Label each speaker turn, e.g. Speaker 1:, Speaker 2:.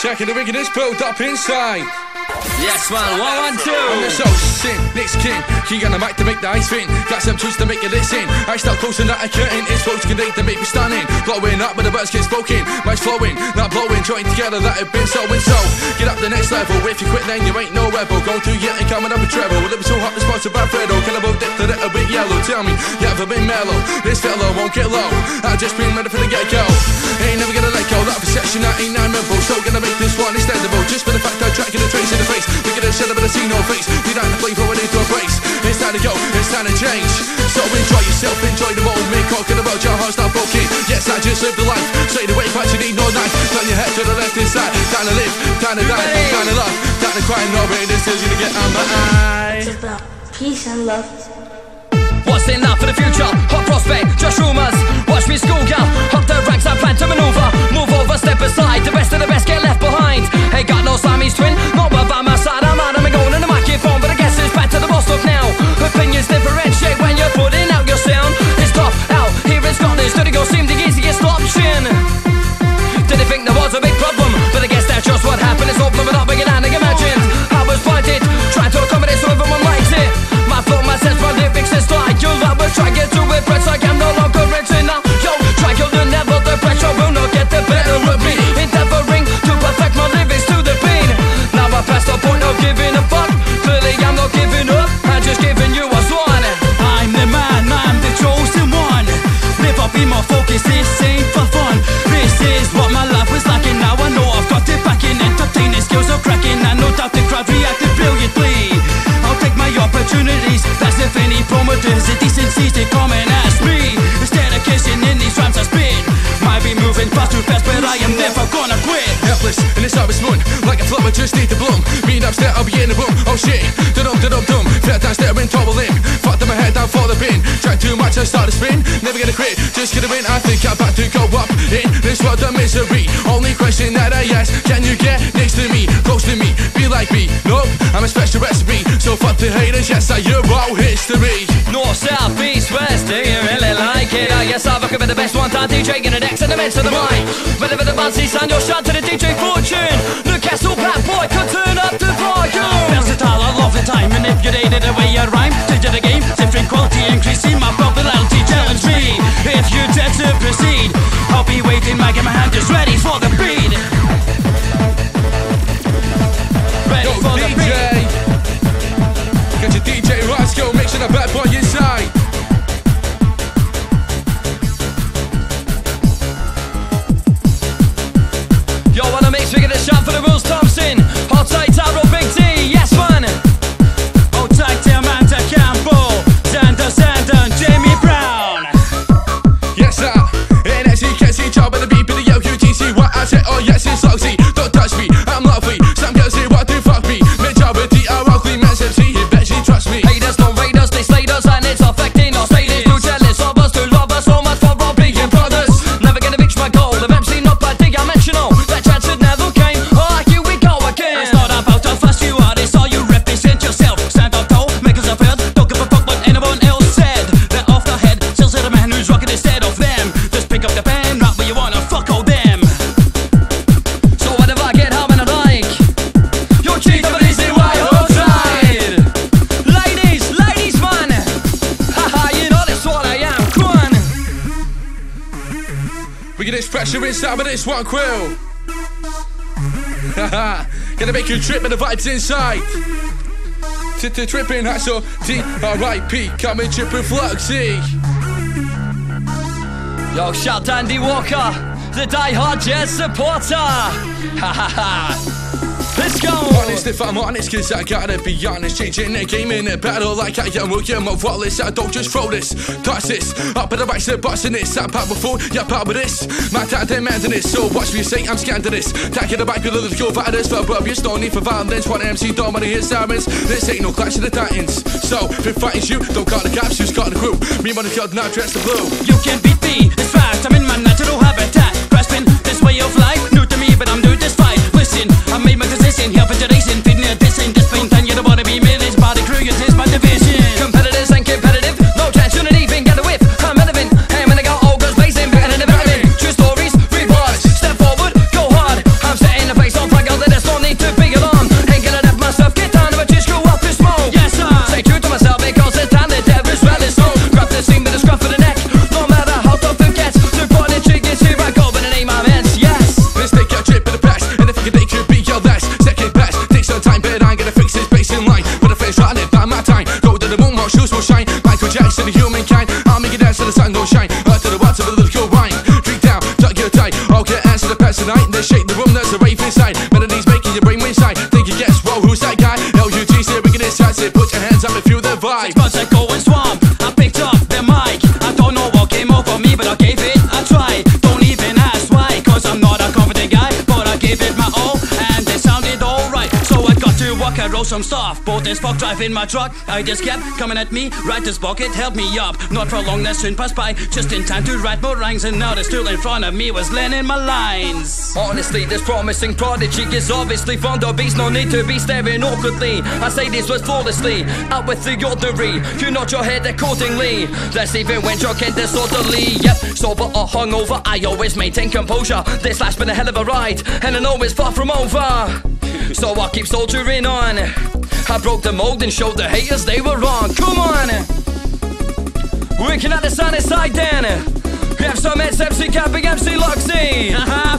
Speaker 1: Checking the ring is built up inside.
Speaker 2: Yes, man, one, one, two.
Speaker 1: I'm the soul sin, next king. King on the mic to make the ice fin. Got some tunes to make you listen. I start closing that I curtain. It's folks can to make me stunning. Blowing up when the birds get spoken. Mic's flowing, not blowing. Joined together that have been so and so. Get up the next level. If you quit, then you ain't no rebel. Going through yet and coming up with treble. Will it be so hot? The sponsored by Fredo. Can I both dip to a bit yellow? Tell me, you ever been mellow? This fellow won't get low. I just been ready for the get go. Ain't never gonna let gonna make this one extendable. Just for the fact I track in the trace in the face. Look at the shit, but I see no face. We don't play for it into a brace. It's time to go, it's time to change. So enjoy yourself, enjoy the moment. Talking about your heart, stop broken. Yes, I just live the life. Say the way, but you need no knife. Turn your head to the left and side. Time to live, time to die, time to love, time to cry. No rain, this is gonna get out my eye.
Speaker 3: It's about peace and love.
Speaker 2: What's in that for the future? Hot prospect, just rumours. Watch me schoolgirl, up the ranks, I plan to maneuver. Move over, step aside, the best of the best is
Speaker 4: what my life was and now I know I've got it back in. Entertaining skills are cracking, and no doubt the crowd reacted brilliantly. I'll take my opportunities, that's if any promoters decency to come and ask me. Instead of kissing in these rhymes I spit, might be moving fast too fast, but I am never gonna quit.
Speaker 1: helpless in this harvest moon Like a flower just need to bloom Mean upstairs, I'll be in the room Oh shit, da-dum, da-dum, dum Flat down, staring, in Fucked my head down for the bin Try too much, I start to spin Never gonna quit, just gonna win I think I'm about to go up in this world of misery Only question that I ask Can you get next to me, close to me Be like me, nope, I'm a special recipe So fuck the haters, yes I hear all history
Speaker 2: North, south, east, west, do you really like it? I guess I've got the best one time DJ in an X and the mix of the mic. Whenever the bouncy sound, you're shot to the DJ fortune. Newcastle Black Boy can turn up the volume.
Speaker 4: Versatile, I love the time Manipulated the way I rhyme Digit the game, different quality Increasing my popularity Just ready for the beat
Speaker 1: Say, oh yes, it's
Speaker 2: We
Speaker 1: this pressure inside with this one quill. Gonna make you trip with the vibes inside. Tripping, that's all. T-R-I-P, coming tripping fluxy.
Speaker 2: Yo, shout Andy Walker, the die-hard jazz supporter. Ha ha ha. Let's go.
Speaker 1: Honest if I'm honest, cause I gotta be honest. Changing the game in a battle like I am William of Wallace. I don't just throw this, toss this. Up at the right, step bossing this. I'm powerful, yeah, power this. My dad demanding this, so watch me say I'm scandalous. Taking the back with the little fighters, for abuse, no need for violence. One MC, don't wanna hear sirens. This ain't no clash of the titans. So, if it frightens you, don't call the cops, who's got the crew? Me, money, killed, not dressed in blue.
Speaker 4: You can beat me, it's fact I'm in my natural
Speaker 1: tracks tonight, they shake the room, that's a rave inside.
Speaker 4: Some stuff. Both as fuck driving my truck. I just kept coming at me, right this bucket held me up. Not for long, that soon passed by. Just in time to write more rhymes, and now the stool in front of me was learning my lines.
Speaker 2: Honestly, this promising prodigy is obviously fond of beats. No need to be staring awkwardly. I say this was flawlessly, out with the orderly. You nod your head accordingly. That's even when and disorderly. Yep, sober or hungover, I always maintain composure. This life's been a hell of a ride, and I know it's far from over. So I keep soldiering on. I broke the mold and showed the haters they were wrong. Come on! Winking at the sunny side then. We have some MC Capping MC Lugzy.
Speaker 4: Haha,